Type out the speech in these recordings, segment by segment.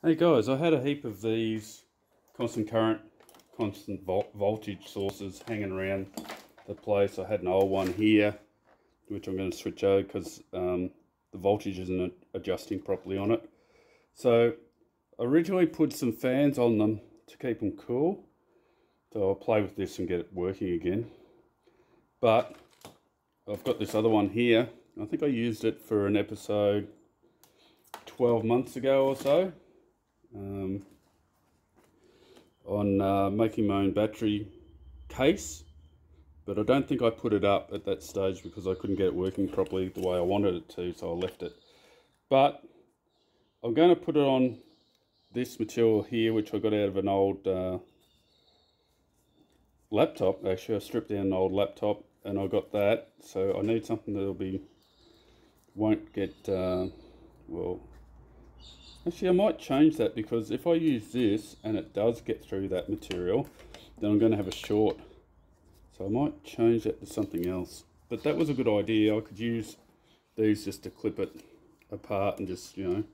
Hey guys, I had a heap of these constant current, constant vol voltage sources hanging around the place. I had an old one here, which I'm going to switch over because um, the voltage isn't adjusting properly on it. So originally put some fans on them to keep them cool. So I'll play with this and get it working again. But I've got this other one here. I think I used it for an episode 12 months ago or so um, on uh, making my own battery case but I don't think I put it up at that stage because I couldn't get it working properly the way I wanted it to so I left it. But I'm going to put it on this material here which I got out of an old uh, laptop actually. I stripped down an old laptop and I got that so I need something that'll be won't get uh, well Actually, I might change that because if I use this and it does get through that material, then I'm going to have a short. So I might change that to something else. But that was a good idea. I could use these just to clip it apart and just, you know,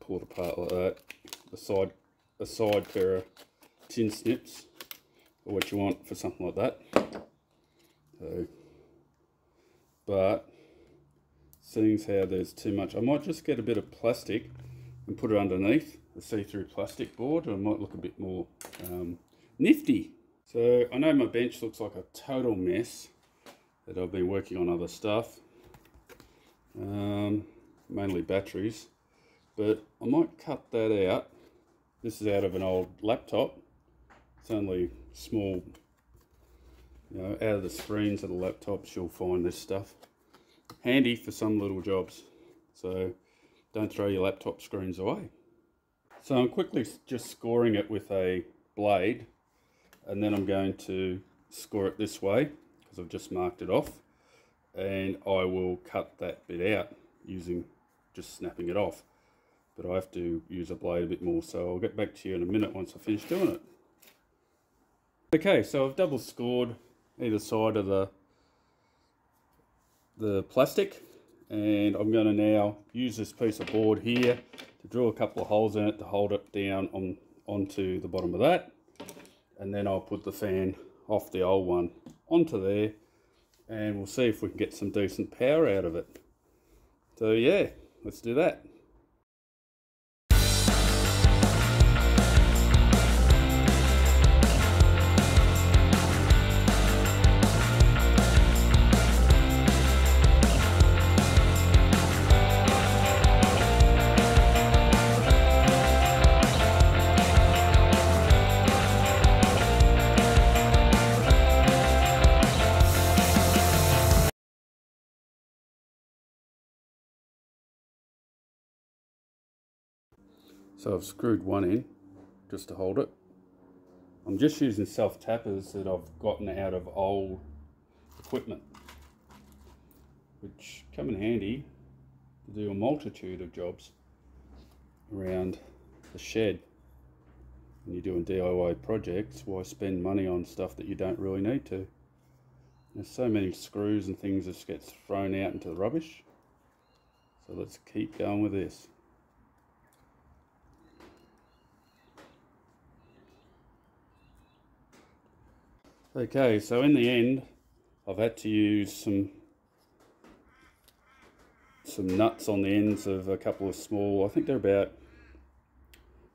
pull it apart like that. A side, a side pair of tin snips or what you want for something like that. So, but seeing as how there's too much. I might just get a bit of plastic and put it underneath the see-through plastic board. It might look a bit more um, nifty. So I know my bench looks like a total mess that I've been working on other stuff, um, mainly batteries, but I might cut that out. This is out of an old laptop. It's only small, you know, out of the screens of the laptops you'll find this stuff handy for some little jobs. So don't throw your laptop screens away. So I'm quickly just scoring it with a blade and then I'm going to score it this way because I've just marked it off and I will cut that bit out using just snapping it off but I have to use a blade a bit more so I'll get back to you in a minute once I finish doing it. Okay so I've double scored either side of the the plastic. And I'm going to now use this piece of board here to drill a couple of holes in it to hold it down on onto the bottom of that. And then I'll put the fan off the old one onto there and we'll see if we can get some decent power out of it. So yeah let's do that So I've screwed one in just to hold it. I'm just using self tappers that I've gotten out of old equipment, which come in handy to do a multitude of jobs around the shed. When you're doing DIY projects, why spend money on stuff that you don't really need to? There's so many screws and things that gets thrown out into the rubbish. So let's keep going with this. Okay, so in the end, I've had to use some some nuts on the ends of a couple of small, I think they're about,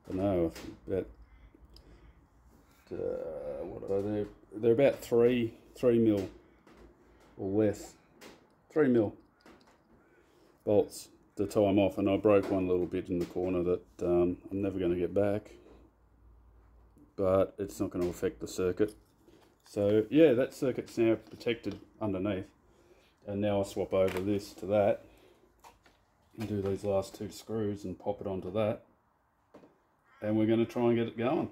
I don't know, about, uh, what are they? They're about three, three mil or less, three mil bolts to tie them off. And I broke one little bit in the corner that um, I'm never going to get back, but it's not going to affect the circuit. So yeah, that circuit's now protected underneath. And now I'll swap over this to that and do these last two screws and pop it onto that. And we're going to try and get it going.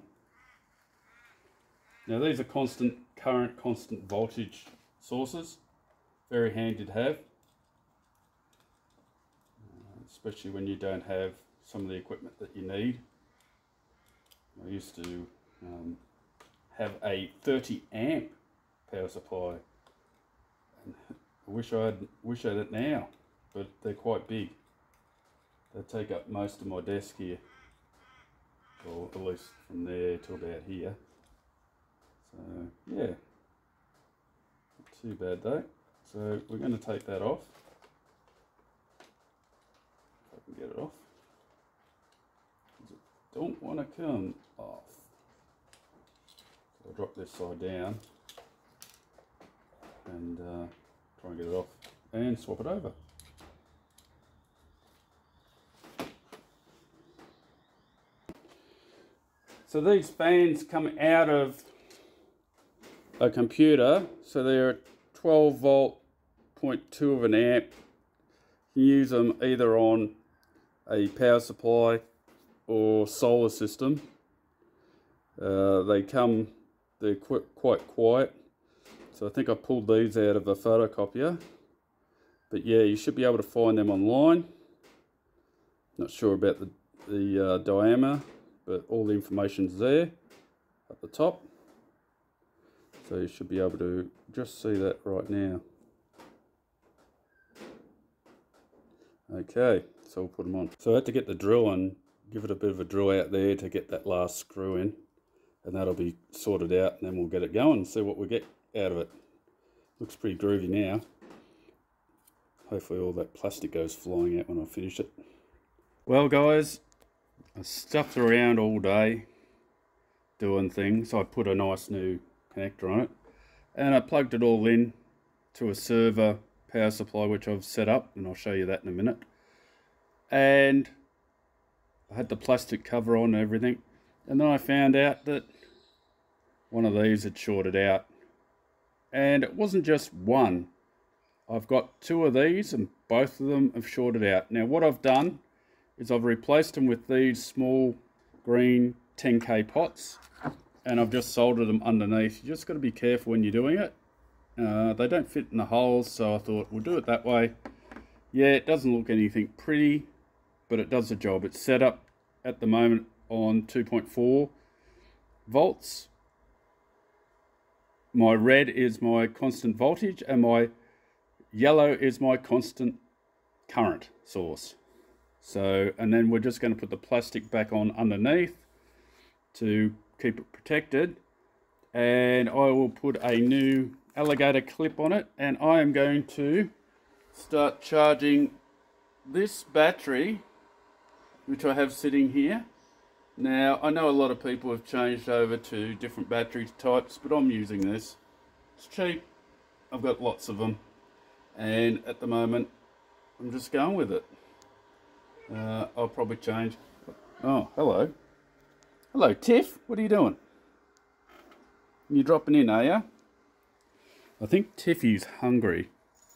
Now these are constant current, constant voltage sources. Very handy to have. Especially when you don't have some of the equipment that you need. I used to um, have a 30 amp power supply. And I wish I had wish I had it now, but they're quite big. They take up most of my desk here. Or at least from there to about here. So yeah, not too bad though. So we're going to take that off. If I can get it off. Don't want to come off. I'll drop this side down and uh, try and get it off and swap it over. So these fans come out of a computer, so they're 12 volt, 0.2 of an amp. You can use them either on a power supply or solar system. Uh, they come, they're qu quite quiet. So I think I pulled these out of a photocopier. But yeah, you should be able to find them online. Not sure about the, the uh, diameter but all the information's there at the top. So you should be able to just see that right now. Okay, so we'll put them on. So I had to get the drill and give it a bit of a drill out there to get that last screw in. And that'll be sorted out and then we'll get it going and see what we get out of it. Looks pretty groovy now. Hopefully all that plastic goes flying out when I finish it. Well guys, I stuffed around all day doing things. I put a nice new connector on it and I plugged it all in to a server power supply which I've set up and I'll show you that in a minute. And I had the plastic cover on and everything and then I found out that one of these had shorted out and it wasn't just one. I've got two of these and both of them have shorted out. Now what I've done is I've replaced them with these small green 10k pots and I've just soldered them underneath. You just got to be careful when you're doing it. Uh, they don't fit in the holes so I thought we'll do it that way. Yeah it doesn't look anything pretty but it does the job. It's set up at the moment on 2.4 volts. My red is my constant voltage and my yellow is my constant current source. So, and then we're just going to put the plastic back on underneath to keep it protected. And I will put a new alligator clip on it. And I am going to start charging this battery, which I have sitting here. Now, I know a lot of people have changed over to different battery types, but I'm using this. It's cheap. I've got lots of them. And at the moment, I'm just going with it. Uh, I'll probably change. Oh, hello. Hello, Tiff. What are you doing? You're dropping in, are you? I think Tiffy's hungry.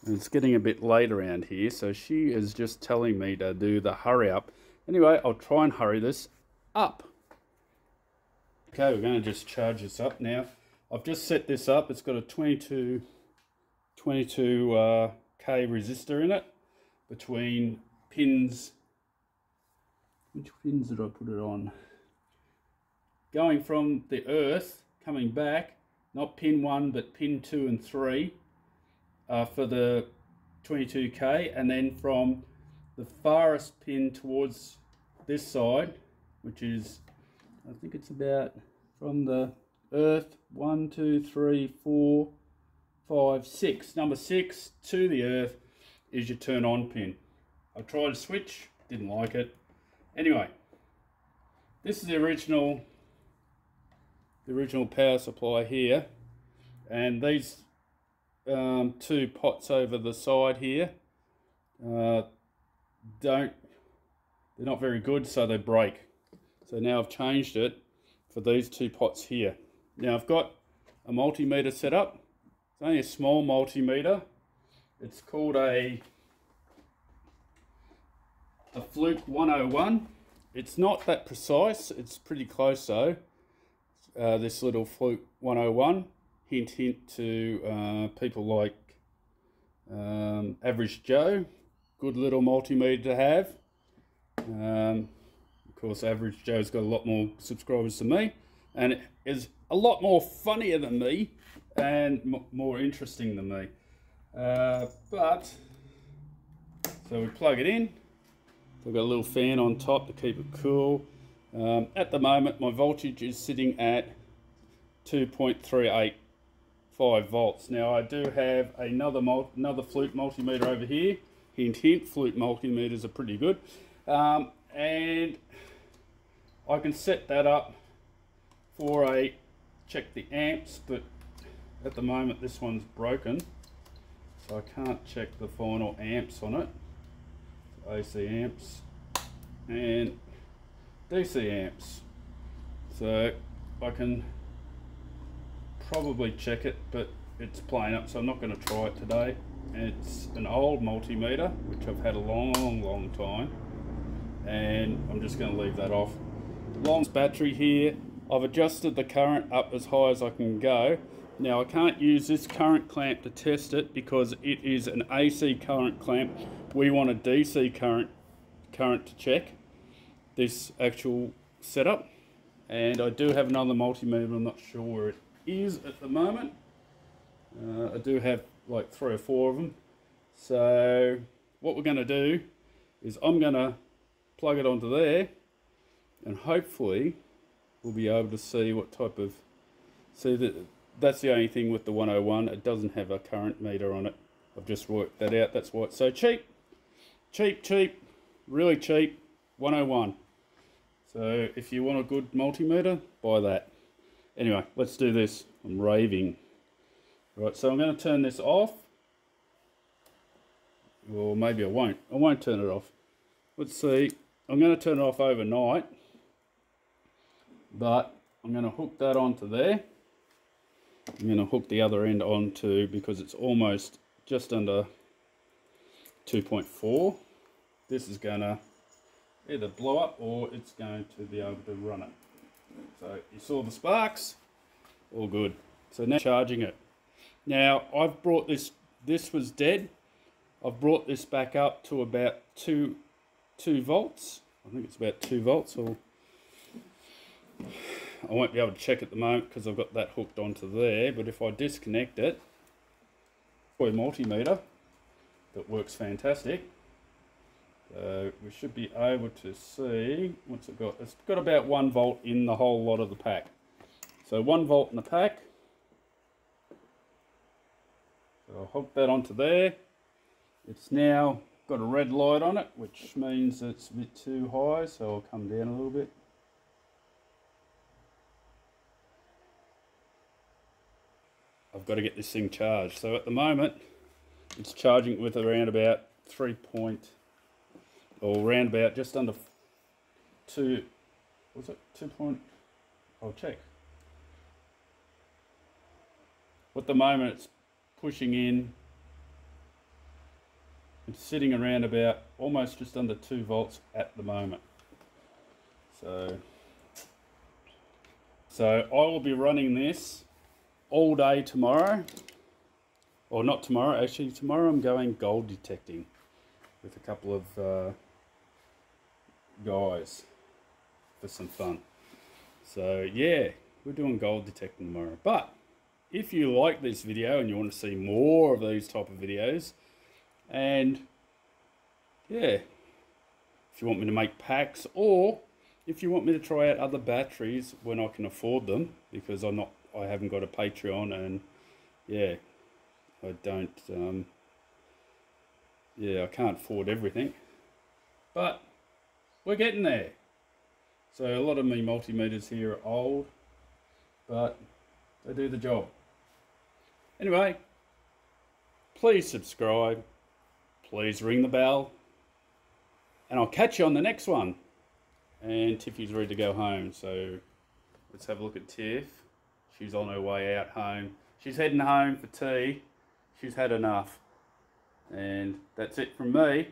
And it's getting a bit late around here, so she is just telling me to do the hurry up. Anyway, I'll try and hurry this up. Okay, we're going to just charge this up now. I've just set this up. It's got a 22, 22 uh, K resistor in it between pins which pins did I put it on? Going from the earth, coming back, not pin 1 but pin 2 and 3 uh, for the 22k and then from the farthest pin towards this side which is I think it's about from the earth one two three four five six. Number six to the earth is your turn on pin. I tried to switch didn't like it. Anyway, this is the original, the original power supply here, and these um, two pots over the side here uh, don't, they're not very good, so they break. So now I've changed it for these two pots here. Now I've got a multimeter set up. It's only a small multimeter. It's called a a Fluke 101. It's not that precise, it's pretty close though. Uh, this little Fluke 101. Hint, hint to uh, people like um, Average Joe. Good little multimeter to have. Um, course, Average Joe's got a lot more subscribers than me. And it is a lot more funnier than me and more interesting than me. Uh, but, so we plug it in I've got a little fan on top to keep it cool. Um, at the moment, my voltage is sitting at 2.385 volts. Now, I do have another another Fluke multimeter over here. Hint, hint, Fluke multimeters are pretty good. Um, and I can set that up for a check the amps, but at the moment this one's broken, so I can't check the final amps on it. AC amps and DC amps. So I can probably check it, but it's playing up, so I'm not going to try it today. It's an old multimeter, which I've had a long, long time, and I'm just going to leave that off. Long battery here. I've adjusted the current up as high as I can go. Now I can't use this current clamp to test it because it is an AC current clamp. We want a DC current current to check this actual setup. And I do have another multimeter, I'm not sure where it is at the moment. Uh, I do have like three or four of them. So what we're going to do is I'm going to plug it onto there and hopefully we'll be able to see what type of see that that's the only thing with the 101 it doesn't have a current meter on it. I've just worked that out. That's why it's so cheap. Cheap cheap. Really cheap. 101 so if you want a good multimeter buy that. Anyway let's do this. I'm raving. Right so I'm going to turn this off. Or maybe I won't. I won't turn it off. Let's see. I'm going to turn it off overnight but I'm going to hook that onto there. I'm going to hook the other end onto because it's almost just under 2.4 this is going to either blow up or it's going to be able to run it. So you saw the sparks all good. So now charging it. Now I've brought this this was dead. I've brought this back up to about two two volts. I think it's about two volts or I won't be able to check at the moment because I've got that hooked onto there but if I disconnect it for a multimeter that works fantastic so we should be able to see what's it got it's got about one volt in the whole lot of the pack. So one volt in the pack. So I'll hook that onto there. It's now got a red light on it which means it's a bit too high so I'll come down a little bit I've got to get this thing charged. So at the moment, it's charging with around about 3 point, or around about just under 2, was it 2 point, I'll check. At the moment, it's pushing in, it's sitting around about almost just under 2 volts at the moment. So, so I will be running this all day tomorrow. Or not tomorrow, actually tomorrow I'm going gold detecting with a couple of uh, guys for some fun. So yeah, we're doing gold detecting tomorrow. But if you like this video and you want to see more of these type of videos, and yeah, if you want me to make packs or if you want me to try out other batteries when I can afford them, because I'm not I haven't got a Patreon and yeah, I don't, um, yeah, I can't afford everything. But we're getting there. So a lot of me multimeters here are old, but they do the job. Anyway, please subscribe, please ring the bell, and I'll catch you on the next one. And Tiffy's ready to go home, so let's have a look at Tiff. She's on her way out home. She's heading home for tea. She's had enough. And that's it from me.